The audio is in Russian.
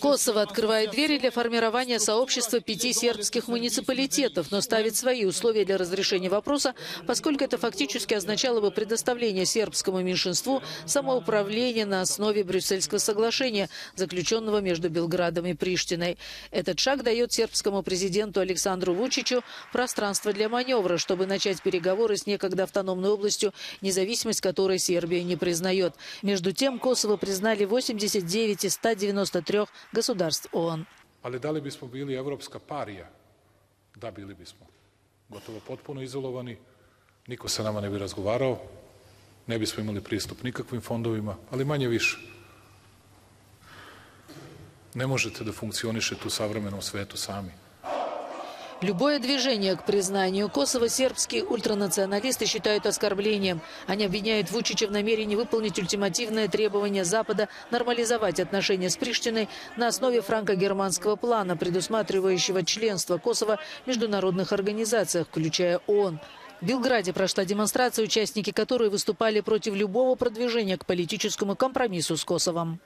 Косово открывает двери для формирования сообщества пяти сербских муниципалитетов, но ставит свои условия для разрешения вопроса, поскольку это фактически означало бы предоставление сербскому меньшинству самоуправления на основе Брюссельского соглашения, заключенного между Белградом и Приштиной. Этот шаг дает сербскому президенту Александру Вучичу пространство для маневра, чтобы начать переговоры с некогда автономной областью, независимость которой Сербия не признает. Между тем, Косово признали 89 из 193 государств ООН. Ali da li bismo bili evropska parija? Da, bili bismo. Gotovo potpuno izolovani, niko sa nama ne bi razgovarao, ne bismo imali pristup nikakvim fondovima, ali manje više. Ne možete da funkcionišete u savremenom svetu sami. Любое движение к признанию Косово сербские ультранационалисты считают оскорблением. Они обвиняют Вучича в намерении выполнить ультимативное требование Запада нормализовать отношения с Приштиной на основе франко-германского плана, предусматривающего членство Косово в международных организациях, включая ООН. В Белграде прошла демонстрация, участники которой выступали против любого продвижения к политическому компромиссу с Косовом.